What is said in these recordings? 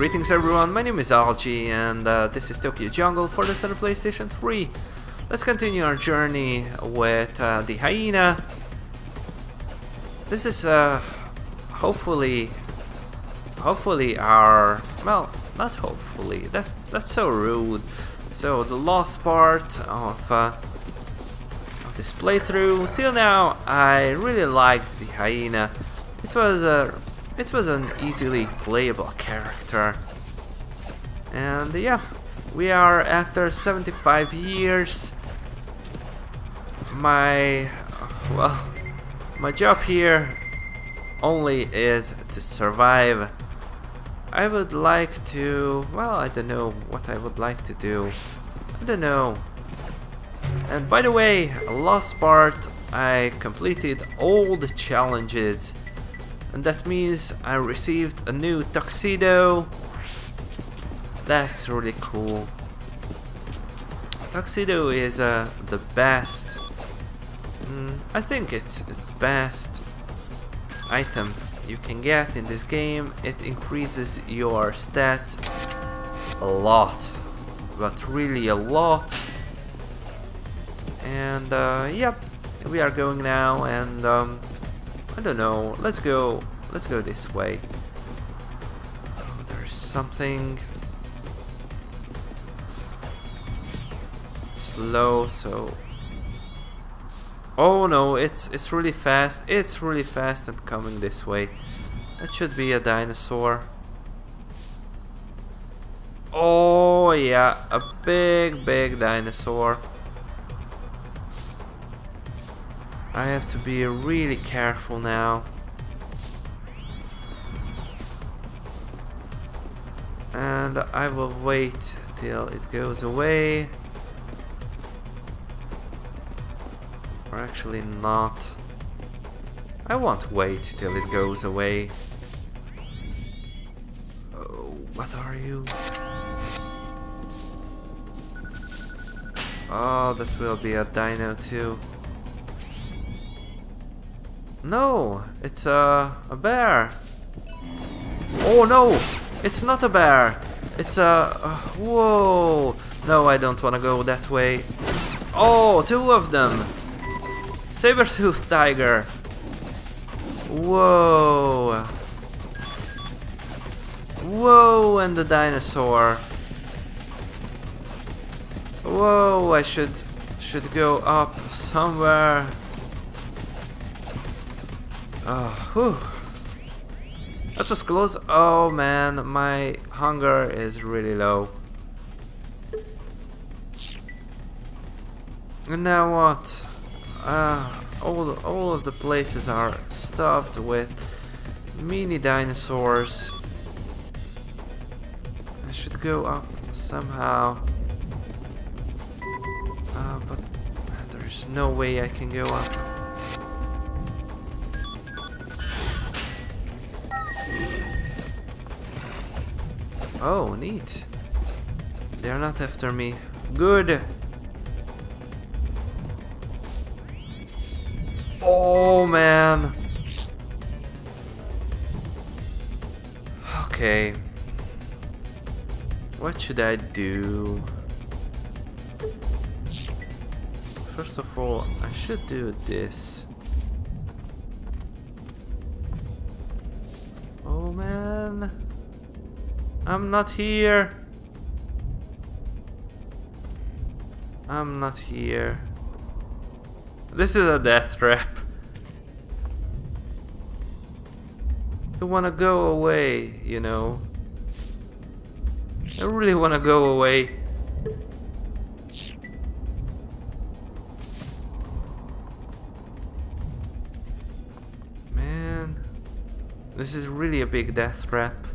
Greetings everyone, my name is Algee and uh, this is Tokyo Jungle for the Star PlayStation 3. Let's continue our journey with uh, the hyena. This is uh, hopefully, hopefully our, well, not hopefully, that, that's so rude. So the last part of, uh, of this playthrough, till now I really liked the hyena. It was a it was an easily playable character. And yeah, we are after 75 years. My, well, my job here only is to survive. I would like to, well, I don't know what I would like to do. I don't know. And by the way, last part I completed all the challenges and that means I received a new tuxedo. That's really cool. Tuxedo is uh, the best. Mm, I think it's it's the best item you can get in this game. It increases your stats a lot, but really a lot. And uh, yep, we are going now, and um, I don't know. Let's go. Let's go this way. Oh, there's something slow. So. Oh no! It's it's really fast. It's really fast and coming this way. That should be a dinosaur. Oh yeah, a big, big dinosaur. I have to be really careful now. And I will wait till it goes away. Or actually not. I won't wait till it goes away. Oh, what are you? Oh, that will be a dino too. No, it's a, a bear. Oh no, it's not a bear. It's a... Uh, whoa. No, I don't want to go that way. Oh, two of them. Saber-tooth tiger. Whoa. Whoa, and the dinosaur. Whoa, I should should go up somewhere. Oh, whew. That was close. Oh man, my hunger is really low. And now what? Uh, all, all of the places are stuffed with mini dinosaurs. I should go up somehow. Uh, but there's no way I can go up. Oh, neat. They're not after me. Good. Oh, man. Okay. What should I do? First of all, I should do this. Oh, man. I'm not here. I'm not here. This is a death trap. I wanna go away, you know. I really wanna go away. Man, this is really a big death trap.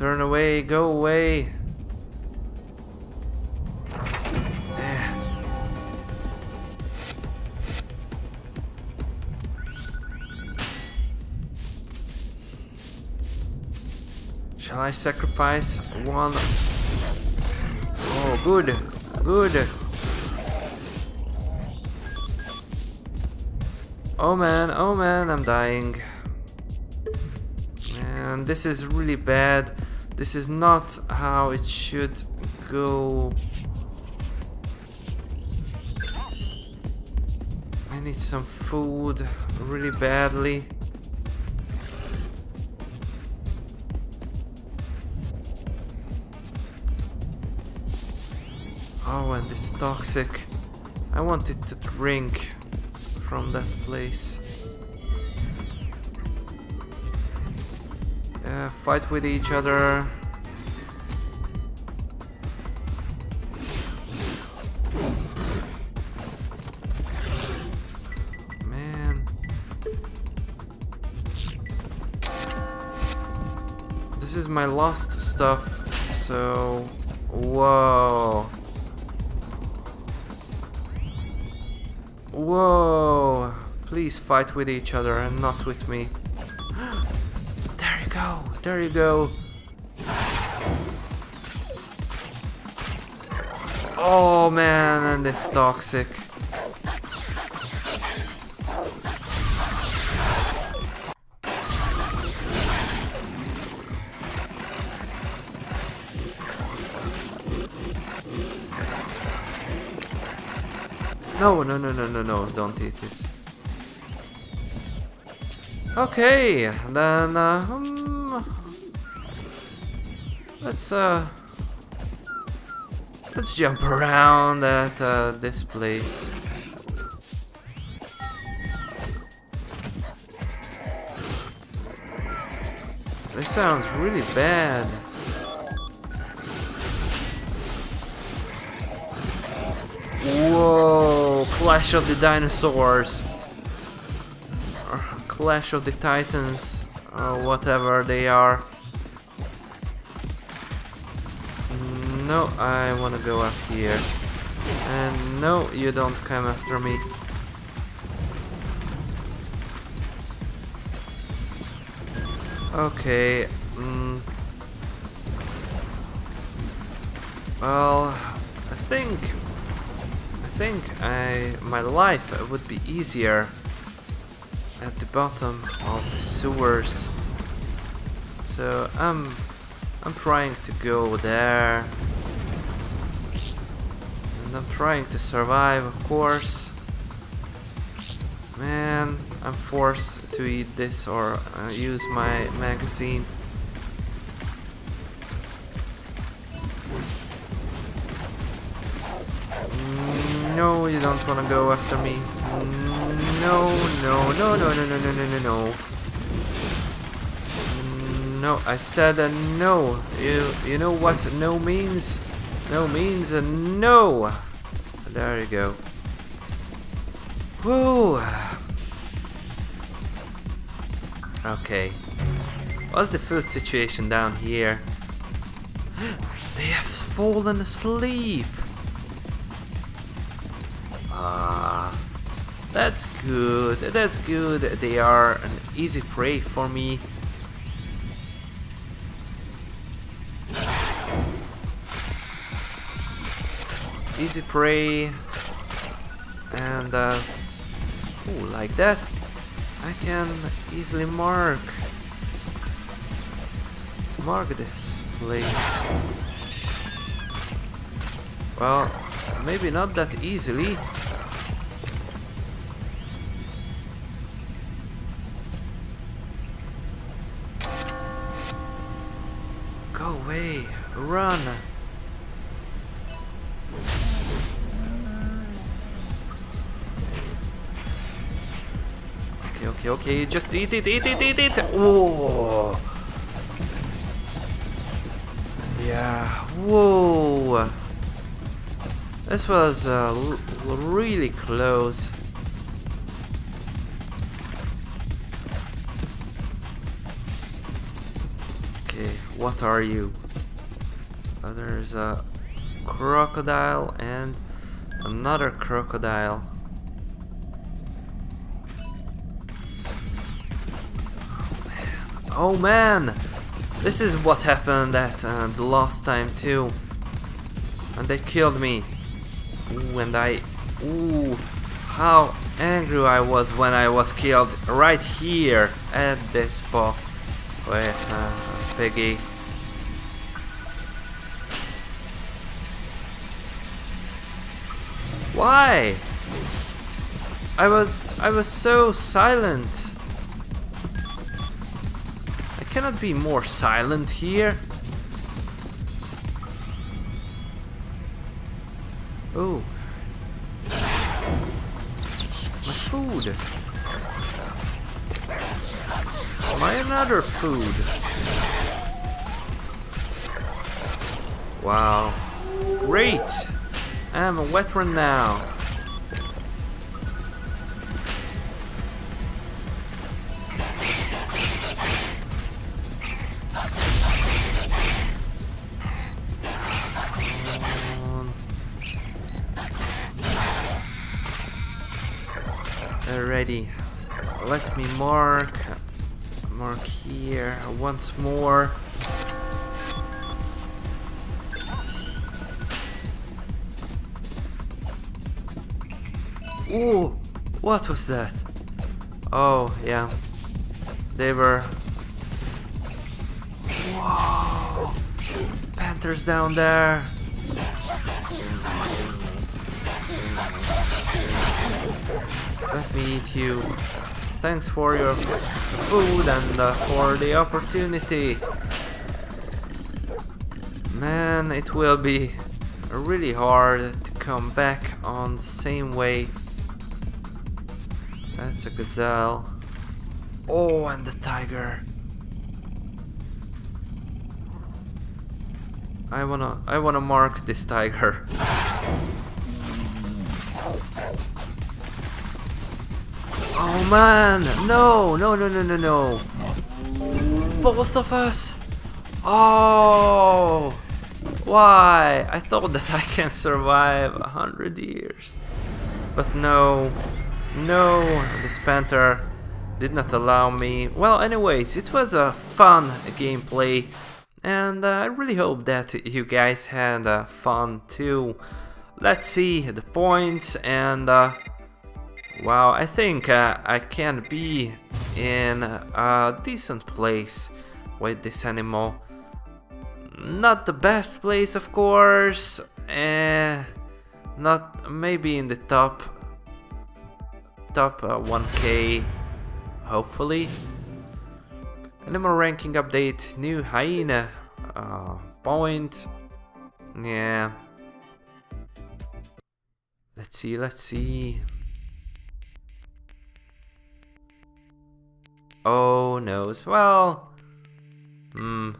Turn away, go away. Eh. Shall I sacrifice one? Oh, good, good. Oh man, oh man, I'm dying. And this is really bad. This is not how it should go. I need some food really badly. Oh, and it's toxic. I wanted to drink from that place. Fight with each other. Man. This is my last stuff, so... Whoa. Whoa! Please fight with each other and not with me. go, there you go. Oh man, and it's toxic. No, no, no, no, no, no, don't eat it. Okay, then, uh, um, let's, uh, let's jump around at uh, this place. This sounds really bad. Whoa, Clash of the Dinosaurs. Or Clash of the Titans, or whatever they are. No, I wanna go up here. And no, you don't come after me. Okay, mm. Well, I think I think I my life would be easier at the bottom of the sewers. So I'm I'm trying to go there. And I'm trying to survive of course. Man, I'm forced to eat this or uh, use my magazine. No, you don't wanna go after me. No, no, no, no, no, no, no, no, no, no. No, I said a no. You, you know what no means? No means a no. There you go. Whoa. Okay. What's the food situation down here? they have fallen asleep. Ah, that's good, that's good. They are an easy prey for me. Easy prey. And, uh, ooh, like that. I can easily mark mark this place. Well, maybe not that easily. Go away! Run! Okay, okay, just eat it, eat it, eat it! Whoa! Yeah, whoa! This was uh, really close. Okay, what are you? Uh, there's a crocodile and another crocodile. Oh man! This is what happened at uh, the last time too. And they killed me. Ooh, and I... Ooh, how angry I was when I was killed right here at this spot. Wait, uh, Piggy. Why? I was I was so silent. Cannot be more silent here. Oh. My food. My another food. Wow. Great. I'm a veteran now. Alrighty, let me mark, mark here once more. Ooh, what was that? Oh, yeah. They were... Panthers down there! Let me eat you. Thanks for your food and uh, for the opportunity. Man, it will be really hard to come back on the same way that's a gazelle. Oh, and the tiger. I wanna, I wanna mark this tiger. Oh man, no, no, no, no, no, no. Both of us. Oh, why? I thought that I can survive a hundred years, but no. No, this panther did not allow me. Well, anyways, it was a fun gameplay, and uh, I really hope that you guys had uh, fun too. Let's see the points, and uh, wow, I think uh, I can be in a decent place with this animal. Not the best place, of course, eh, not maybe in the top top uh, 1k, hopefully. Animal ranking update, new hyena uh, point. Yeah. Let's see, let's see. Oh no, as well, hmm,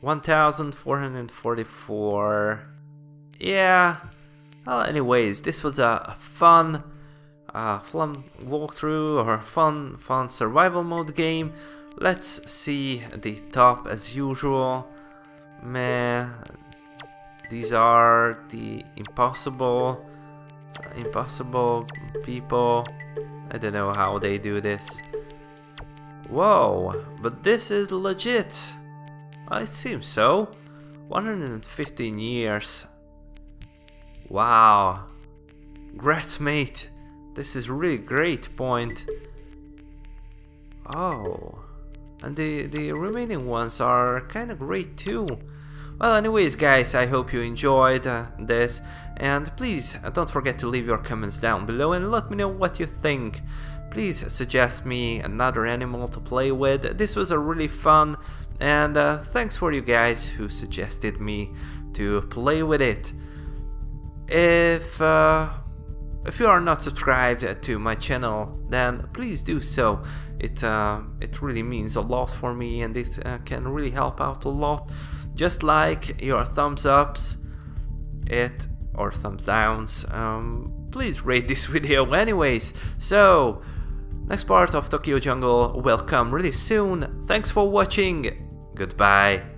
1444. Yeah. Well, anyways, this was a fun uh, fun walkthrough or fun fun survival mode game. Let's see the top as usual. Meh. These are the impossible, impossible people. I don't know how they do this. Whoa, but this is legit. It seems so. 115 years. Wow. Great mate. This is really great point. Oh. And the, the remaining ones are kind of great too. Well anyways guys, I hope you enjoyed uh, this and please uh, don't forget to leave your comments down below and let me know what you think. Please suggest me another animal to play with. This was a really fun and uh, thanks for you guys who suggested me to play with it. If uh, if you are not subscribed to my channel, then please do so. It uh, it really means a lot for me, and it uh, can really help out a lot. Just like your thumbs ups, it or thumbs downs. Um, please rate this video, anyways. So, next part of Tokyo Jungle will come really soon. Thanks for watching. Goodbye.